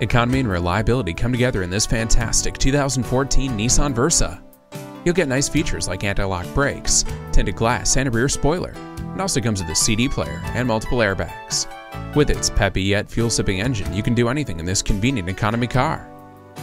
Economy and reliability come together in this fantastic 2014 Nissan Versa. You'll get nice features like anti-lock brakes, tinted glass, and a rear spoiler. It also comes with a CD player and multiple airbags. With its peppy yet fuel-sipping engine, you can do anything in this convenient economy car.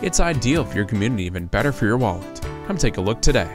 It's ideal for your community, even better for your wallet. Come take a look today.